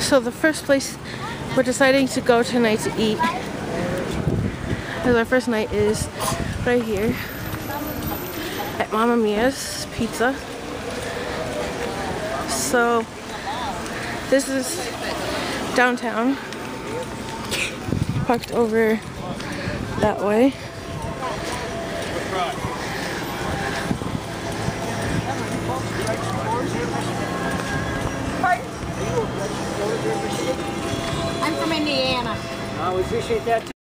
So the first place we're deciding to go tonight to eat, because our first night is right here at Mama Mia's Pizza. So this is downtown, parked over that way. Indiana. I appreciate that.